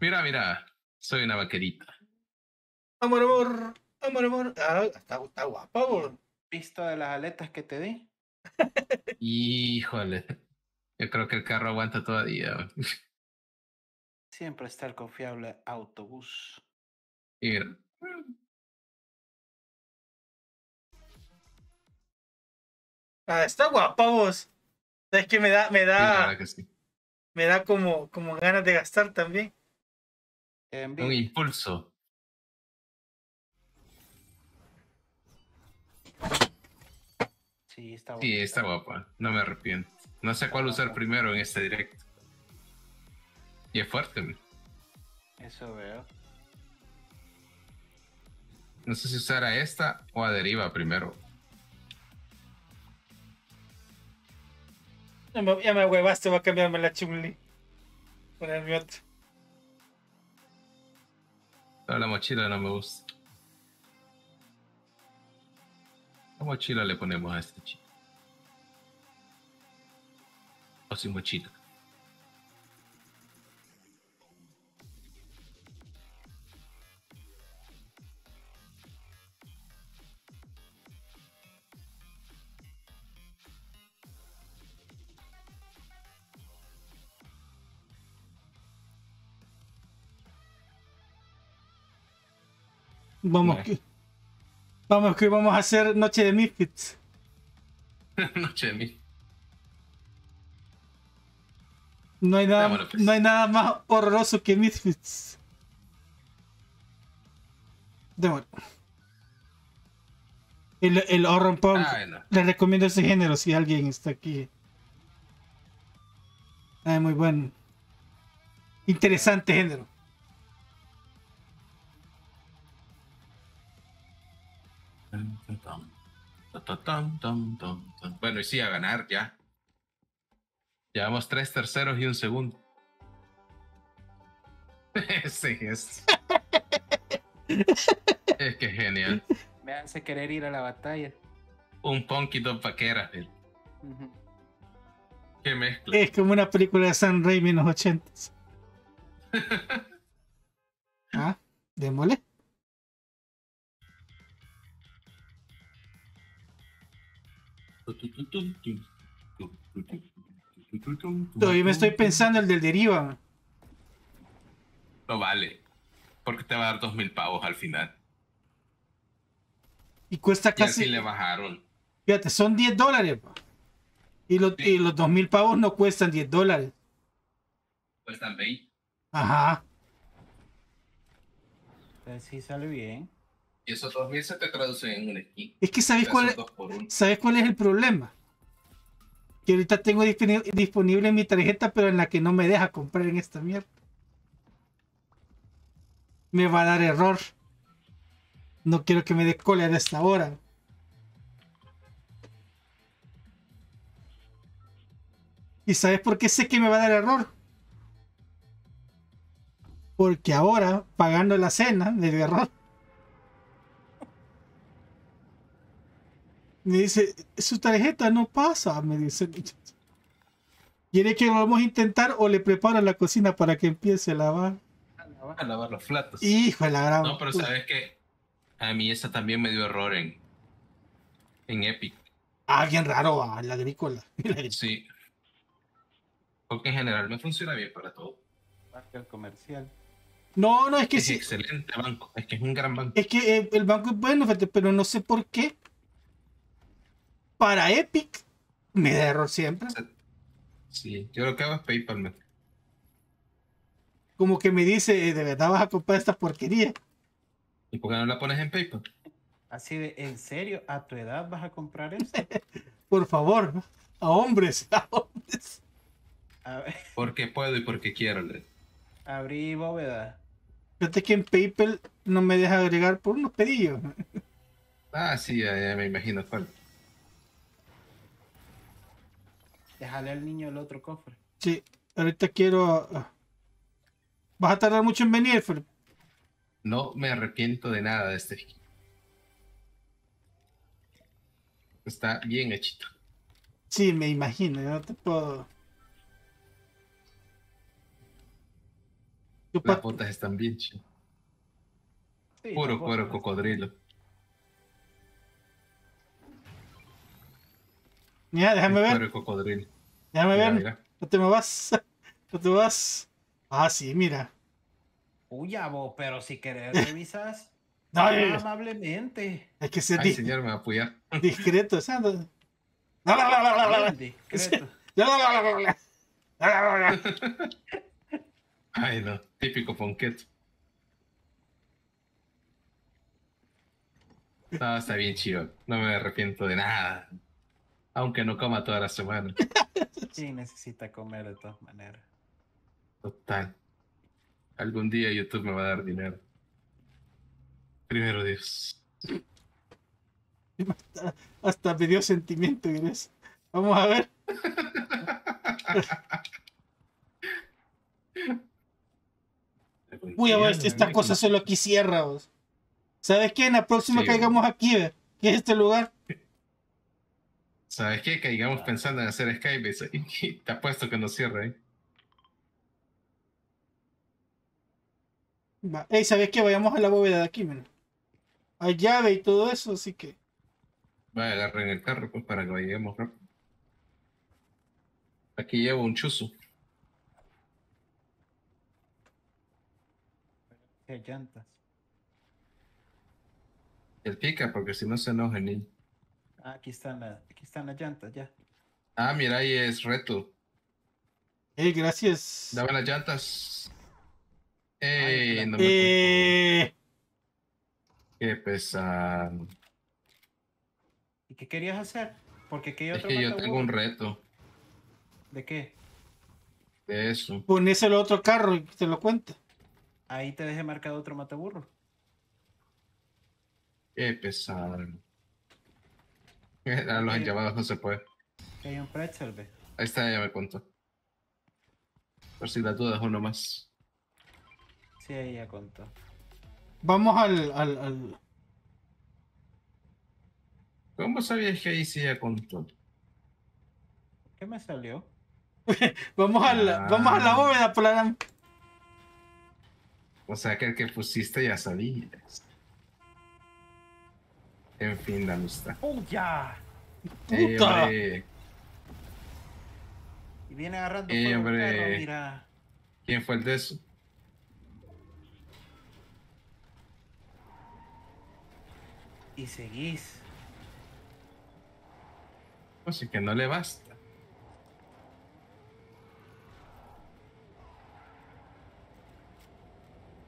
Mira, mira, soy una vaquerita. Amor, amor, amor, amor. Ah, está, está guapa, amor. ¿Visto de las aletas que te di? Híjole, yo creo que el carro aguanta todavía. Siempre está el confiable autobús. Y mira, Ah, está guapa, vos. Es que me da, me da, verdad que sí. me da como, como ganas de gastar también. Un impulso. Sí, está Sí, bonita. está guapa, no me arrepiento. No sé cuál usar primero en este directo. Y es fuerte. man. Eso veo. No sé si usar a esta o a deriva primero. Ya me, ya me huevaste, voy a cambiarme la chumli. Ponerme otro. Pero la mochila no me gusta. ¿Qué mochila le ponemos a este chico? O sin mochila. Vamos Bueno. que, vamos que vamos a hacer noche de Misfits. Noche de mí. No hay nada, Vámonos, pues. no hay nada más horroroso que Misfits. Démosle. El, el horror punk. Ah, bueno. Le recomiendo ese género si alguien está aquí. Ah, muy buen. Interesante género. Bueno, y sí, a ganar ya. Llevamos tres terceros y un segundo. sí, es. es que genial. Me hace querer ir a la batalla. Un punk y dos vaqueras. eh. Ujú. Qué mezcla. Es como una película de San Raimi en los ochentas. ah, démosle. Todavía me estoy pensando el del deriva. No vale. Porque te va a dar dos mil pavos al final. Y cuesta Y así casi. le bajaron. Fíjate, son 10 dólares. pa. Y, los- y los 2000 pavos no cuestan 10 dólares. Cuestan 20. Ajá. Entonces sí sale bien. Y esos dos mil se te traducen en un skin. Es que ¿sabes cuál. ¿sabes cuál es el problema? Que ahorita tengo disponi- disponible mi tarjeta, pero en la que no me deja comprar en esta mierda. Me va a dar error. No quiero que me dé cólera a esta hora. ¿Y sabes por qué sé que me va a dar error? Porque ahora, pagando la cena, me dio error. Me dice, su tarjeta no pasa, me dice. ¿Quiere que lo vamos a intentar o le preparo la cocina para que empiece a lavar? A lavar los platos. Hijo de la gran. No, pero sabes que a mí esa también me dio error en, en Epic. Ah, bien raro, ah, la agrícola. Sí. Porque en general me funciona bien para todo. Marca el comercial. No, no, es que Es sí. excelente banco. Es que es un gran banco. Es que eh, el banco es bueno, pero no sé por qué. Para Epic me da error siempre. Sí. Yo lo que hago es PayPal. me- Como que me dice, eh, de verdad vas a comprar esta porquería. ¿Y por qué no la pones en PayPal? Así de, ¿en serio? ¿A tu edad vas a comprar eso? Por favor, ¿no? a hombres, a hombres. A ver, Porque puedo y porque quiero. le- abrí bóveda. Fíjate que en PayPal no me deja agregar por unos pedillos. Ah, sí, ya, ya me imagino cuál. Déjale al niño el otro cofre. Sí, ahorita quiero. ah. ¿Vas a tardar mucho en venir, Fer? No me arrepiento de nada de este. Está bien hechito. Sí, me imagino, yo no te puedo. Yo Las botas están bien chidas. Sí, Puro cuero cocodrilo. Mira, déjame ver, Cuero cocodrilo. déjame Mira, ver. mira. No te me vas. No te vas. Ah, sí, mira. Uy, ya vos, pero si querés revisas No, amablemente. hay que ser Ay, señor, me va a apoyar. discreto. o sea, no- No, no, no, no, no, no, Bien discreto. no, no, no, no, no, no. No, no, no. Ay, no. Típico ponqueto. No, está bien chido. No me arrepiento de nada. Aunque no coma toda la semana. Sí, necesita comer de todas maneras. Total. Algún día YouTube me va a dar dinero. Primero Dios. Hasta me dio sentimiento, Gres. Vamos a ver. Uy, a ver, esta cosa solo aquí cierra. vos. ¿Sabes qué? En la próxima Sí, caigamos aquí, ve, que es este lugar. ¿Sabes qué? Caigamos pensando en hacer Skype y te apuesto que no cierra, ¿eh? Va. Ey, ¿sabes qué? Vayamos a la bóveda de aquí, men. Hay llave y todo eso, así que. Va, agarren el carro pues para que vayamos rápido. Aquí llevo un chuzo. Hay llantas. El pica porque si no se enoja el niño. Ah, aquí están, la- aquí están las llantas, ya. Ah, mira, ahí es reto. Ey, gracias. Dame las llantas. Eh, no me Eh, Qué pesado. ¿Y qué querías hacer? Porque aquí hay Es otro que yo tengo un reto ¿De qué? de eso. ponéselo a otro carro y te lo cuenta. Ahí te dejé marcado otro mataburro. Qué pesado. A los llamados no se puede. Que hay un pretzel, ve. Ahí está, ya me contó. Por si las dudas, uno más. Sí, ahí ya contó. Vamos al, al, al- ¿Cómo sabías que ahí sí ya contó? ¿Qué me salió? Vamos al, Ah. vamos a la bóveda, por la- O sea que el que pusiste ya sabías. En fin, la amistad. ¡Oh, ya! Ey, Puta. Y viene agarrando Eh, hombre. perro, mira. ¿Quién fue el de eso? Y seguís. Pues sí que no le basta.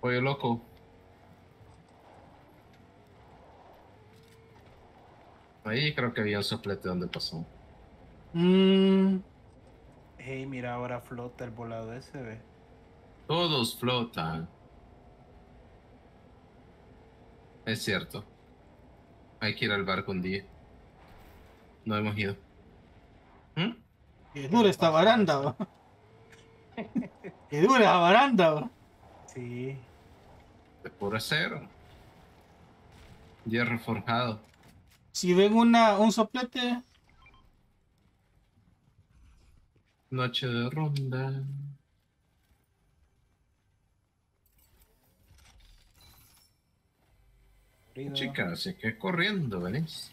Pollo loco. Ahí creo que había un soplete donde pasó. Mm, Hey, mira, ahora flota el volado ese, ve. Todos flotan. Es cierto. Hay que ir al barco un día. No hemos ido. ¿Mm? qué dura esta baranda, va. Qué dura la baranda, va. Sí. De puro acero. Hierro forjado. Si ven una, un soplete, Noche de ronda. aburrido. Chica, así que corriendo, venís.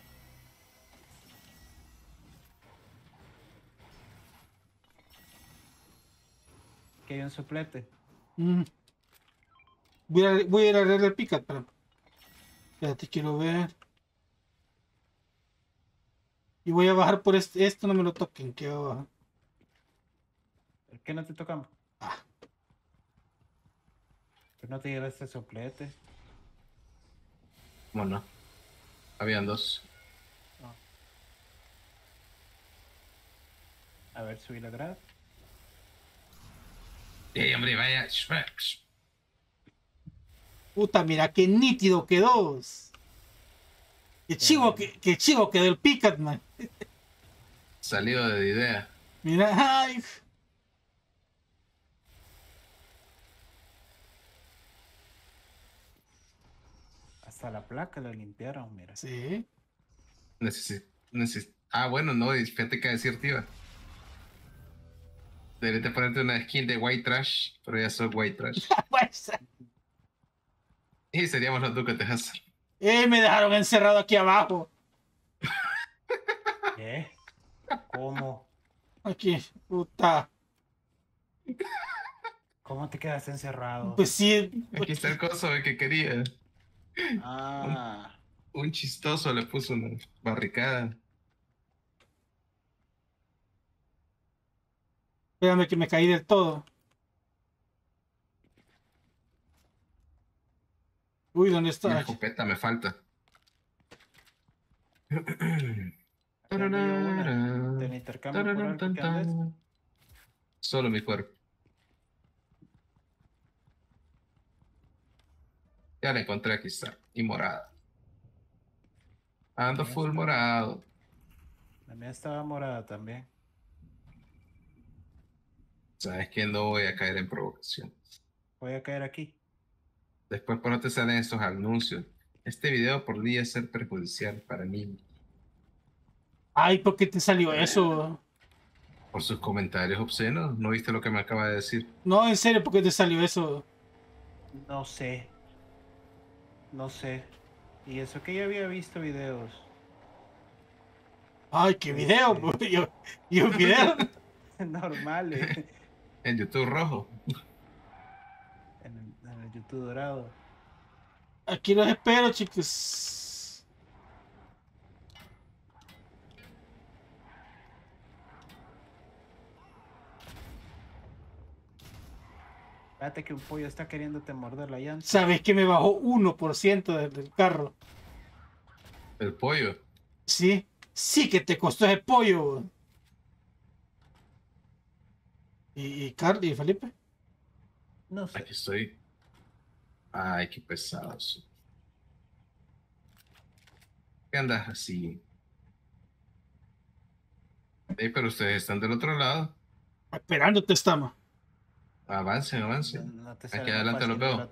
Que hay un suplete. mm, voy, a, voy a ir a arreglar el picat, pero. Espérate, quiero ver. Y voy a bajar por este. Esto no me lo toquen, que voy a bajar. ¿Por qué no te tocamos? Ah. ¿Por qué no te llevaste soplete? Bueno, habían dos. A ver, subí la grada. ¡Ey, hombre, vaya! Puta, mira qué nítido quedó. Qué chivo, que, qué chivo quedó el picat, man. Salido de idea. Mira, ay. Hasta la placa la limpiaron, mira. Sí. Necesi- neces- Ah, bueno, no, fíjate que decir iba. Deberías de ponerte una skin de white trash, pero ya soy white trash. Pues, y seríamos los Duques de Hazard. Eh, me dejaron encerrado aquí abajo. ¿Qué? ¿Cómo? Aquí, puta. ¿Cómo te quedaste encerrado? Pues sí, Aquí está el coso de que quería. Ah, Un chistoso le puso una barricada. espérame que me caí del todo. Uy, ¿dónde está? escopeta me falta. la por. Solo mi cuerpo. Ya la encontré, aquí está. Y morada. Ando full morado. La mía estaba morada también. Sabes que no voy a caer en provocación. Voy a caer aquí. Después por no te salen estos anuncios. Este video podría ser perjudicial para mí Ay, ¿por qué te salió eso? por sus comentarios obscenos. ¿No viste lo que me acaba de decir? No, en serio, ¿por qué te salió eso? No sé. No sé. Y eso que yo había visto videos. Ay, qué video. pues, Yo, yo un video. Normales. En YouTube rojo. YouTube dorado. Aquí los espero, chicos. Espérate que un pollo está queriéndote morder la llanta. Sabes que me bajó 1% del, del carro. El pollo. Sí, sí que te costó ese pollo. ¿Y, y Carl y Felipe? No sé. Aquí estoy. Ay, qué pesados. ¿Qué andas así? Ey, pero ustedes están del otro lado. Esperándote estamos. Avancen, avancen. no Aquí adelante los veo.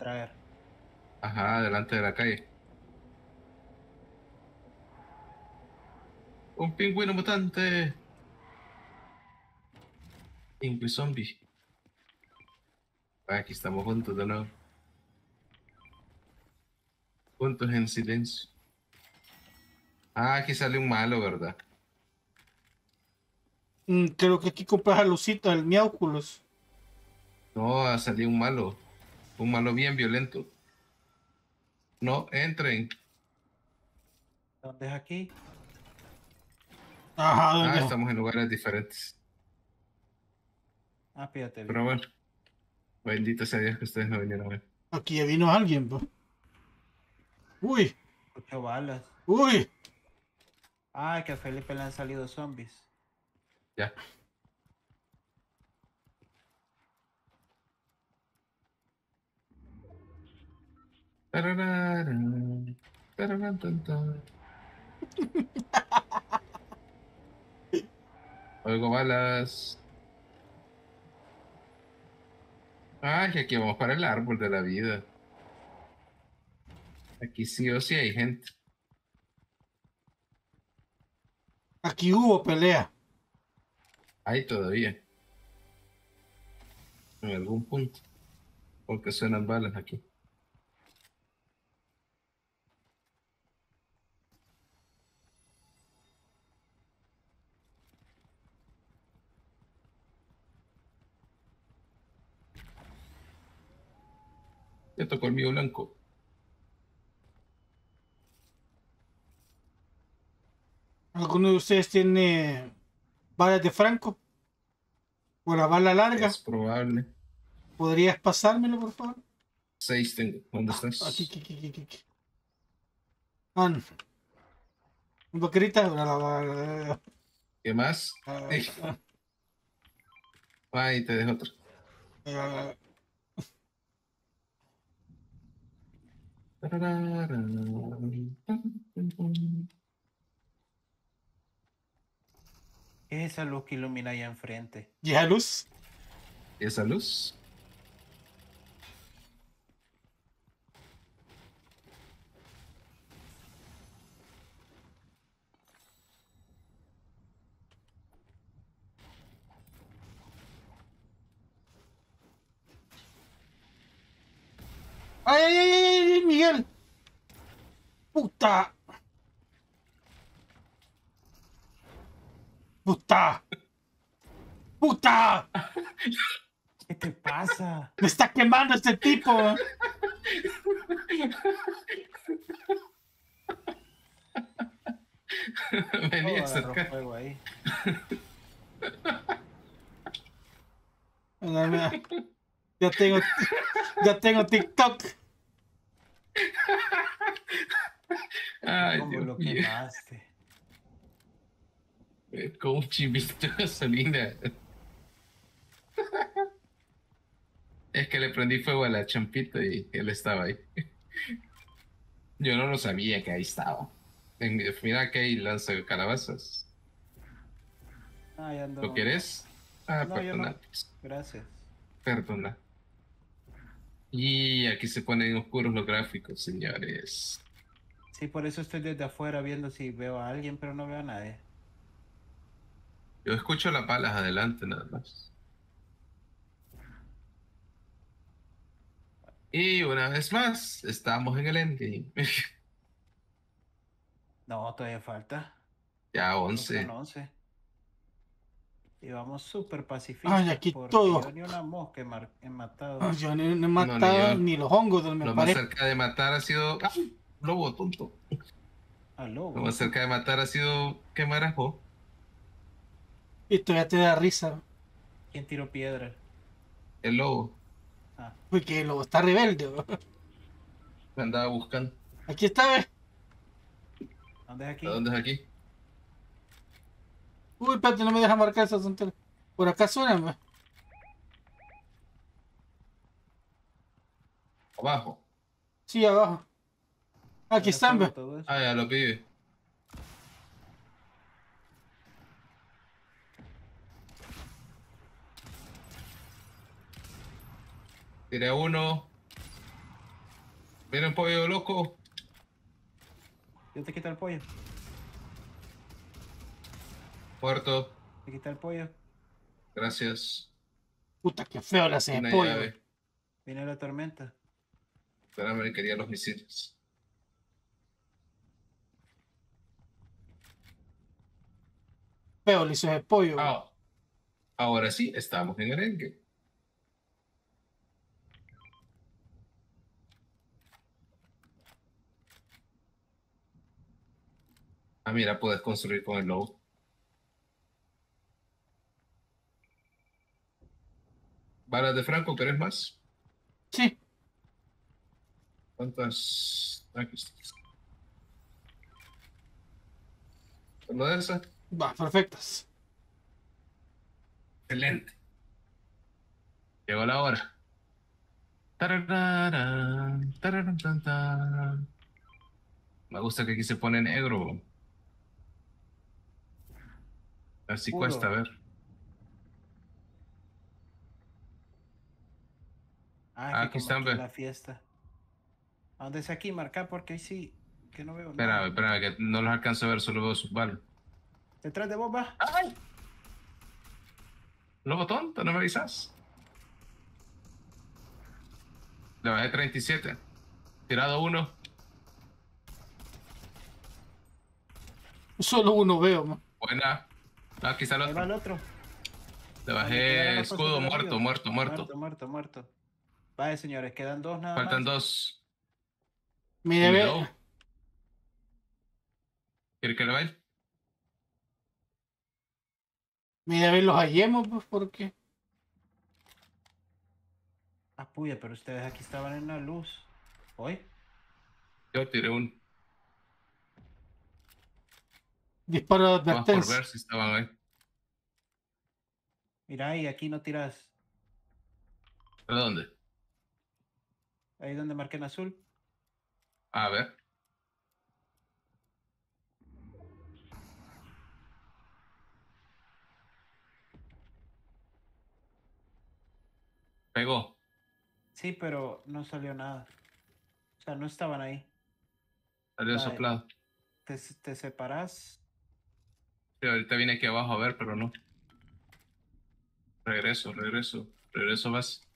Ajá, delante de la calle. Un pingüino mutante. Pingüi zombie. Aquí estamos juntos de nuevo. Juntos en silencio. Ah, aquí sale un malo, ¿verdad? Mm, creo que aquí compras a Lucito, el Miauculus. No, ha salido un malo. Un malo bien violento. No entren. ¿Dónde es aquí? Ajá, Ah, estamos en lugares diferentes. Ah, fíjate. Pero bueno. Bendito sea Dios que ustedes no vinieron a ver. Aquí ya vino alguien, pues. Uy, Ocho balas. uy. Ah, que a Felipe le han salido zombies. Ya. Tararán. Oigo balas. Ay, aquí vamos para el árbol de la vida. Aquí sí o sí hay gente. Aquí hubo pelea. Hay todavía. En algún punto. Porque suenan balas aquí. Ya tocó el mío blanco. ¿Alguno de ustedes tiene balas de Franco? ¿O la bala larga? Es probable. ¿Podrías pasármelo, por favor? Seis tengo. ¿Dónde estás? Aquí, aquí, aquí, aquí, aquí. Ah, no. ¿Un vaquerita? ¿Qué más? Ey, Ahí te dejo otro. ¿Qué esa luz que ilumina allá enfrente? ¿Y esa luz? ¿Y esa luz? ¡Ay, ay, ay, ay, ay, Miguel! ¡Puta! ¡Puta! ¡Puta! ¿Qué te pasa? ¡Me quemando este tipo! Vení, Oh, agarró acerca. fuego ahí. Mira, mira. Ya tengo, ya tengo TikTok. Ay, ¿Cómo Dios lo mío. quemaste? Eh, chivito de gasolina. Es que le prendí fuego a la champita y él estaba ahí. Yo no lo sabía que ahí estaba. Mira que ahí lanza calabazas. Ah, ya ando. ¿Lo quieres? Ah, No, yo no. perdona. Gracias. Perdona. Y aquí se ponen oscuros los gráficos, señores. Sí, por eso estoy desde afuera viendo si veo a alguien, pero no veo a nadie. Yo escucho las balas adelante nada más. Y una vez más, estamos en el endgame. No, todavía falta. ya Faltan 11. 11. Y vamos súper pacíficos. Ay, aquí porque todo. yo ni una mosca he, mar- he matado. Ay, Yo ni, no he ni matado yo. ni los hongos me Lo más cerca de matar ha sido. ¡Ay! Lobo tonto. Ah, lobo. Lo más cerca de matar ha sido quemar a Jo. Y todavía te da risa. ¿Quién tiró piedra? El lobo. Ah, Porque lo está rebelde. ¿no? Me andaba buscando. Aquí está, ¿ves? ¿dónde es aquí? ¿A dónde es aquí? Uy, espérate, no me deja marcar esa tontería. Por acá suena, ¿ves? Abajo. Sí, abajo. Aquí ¿Dónde están, está ¿ves? Ah, ya lo pide. Tiré uno. Miren, pollo loco. Yo te quito el pollo. Muerto. Te quita el pollo. Gracias. Puta, qué feo le hace el pollo. llave. Viene la tormenta. Espérame, quería los misiles. Feo le hizo el pollo. Ah, ahora sí, estamos en arenque. Ah, mira, puedes construir con el lobo. Balas de Franco, ¿querés más? Sí. ¿Cuántas? Aquí está. ¿Solo de esas? Va, perfectas. Excelente. Llegó la hora. Me gusta que aquí se pone negro. Así Puro. cuesta ver. Ah, Ah, aquí como están, aquí ve. la fiesta. ¿A dónde es aquí? Marca porque ahí sí. Que no veo Espera, nada. espera, que no los alcanzo a ver, solo veo sus balas. Detrás de vos va. ¡Ay! Lobo tonto, no me avisas. Le bajé 37. Tirado uno. Solo uno veo, man. Buena. Ah, aquí está el Ahí va el otro. otro. Le bajé escudo muerto, muerto, muerto. Muerto, muerto, muerto. Vaya, señores, quedan dos nada Faltan más. dos. Ve. lobo. ¿Quiere que le vaya? Mire, a ver, los hallemos, pues, porque. Ah, puya, pero ustedes aquí estaban en la luz. ¿Hoy? Yo tiré un. Disparo de Vamos por advertencia. ver si estaban ahí. Mira ahí, aquí no tiras. ¿De dónde? Ahí donde marqué en azul. A ver. Pegó. Sí, pero no salió nada. O sea, no estaban ahí. Salió soplado. Te, te separás. Ahorita vine aquí abajo a ver, pero no. Regreso, regreso. Regreso vas.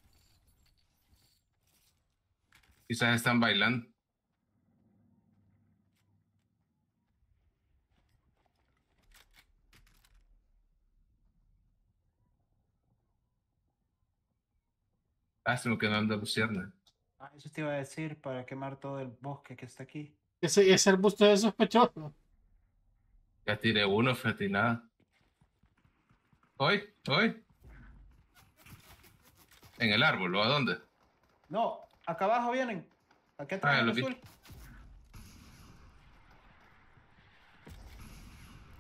Quizás están bailando. Lástima que no anda Lucierna. Ah, eso te iba a decir para quemar todo el bosque que está aquí. Ese, ese arbusto es sospechoso. Ya tiré uno, fíjate y nada. ¿Hoy? ¿Hoy? En el árbol, ¿o a dónde? No, acá abajo vienen. Aquí atrás Ah, vi. azul.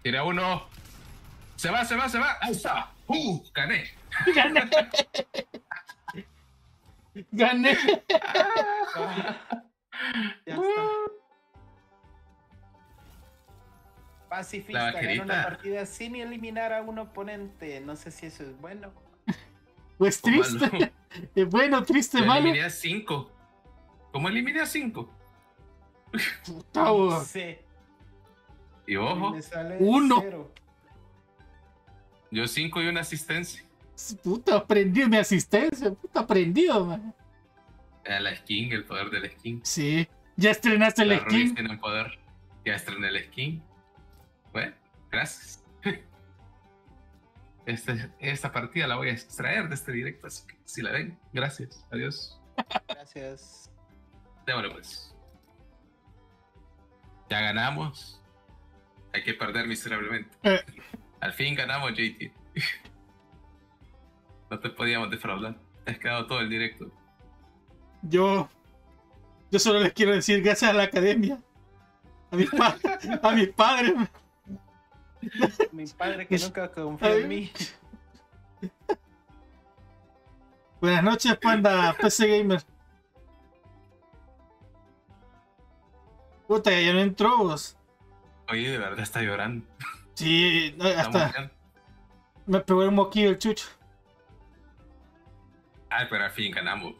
Tiré uno. Se va, se va, se va. Ahí está. ¡Uh! Gané. Gané. Gané. Ya está. Pacifista, La gana una partida sin eliminar a un oponente. No sé si eso es bueno. Pues triste. Es bueno, triste, Yo malo. eliminé a cinco. ¿Cómo eliminé a cinco? Puta, No weón. sé. Y ojo, Uno. cero. yo cinco y una asistencia. Puta, aprendí mi asistencia. Puta, aprendido, man. La skin, el poder del skin. Sí. Ya estrenaste el skin. tienen poder. Ya estrené el skin. Bueno, gracias. Este- esta partida la voy a extraer de este directo, así que si la ven, gracias. Adiós. Gracias. Démosle pues. Ya ganamos. Hay que perder miserablemente. Eh. Al fin ganamos, JT. No te podíamos defraudar. Te has quedado todo el directo. Yo. Yo solo les quiero decir gracias a la academia. A mis, pa- a mis padres. Mi padre que nunca confió en mí. Buenas noches, panda PC Gamer. Puta, ya no entró vos. Oye, de verdad está llorando. Sí, hasta me pegó el moquillo el chucho. Ay, pero al fin ganamos.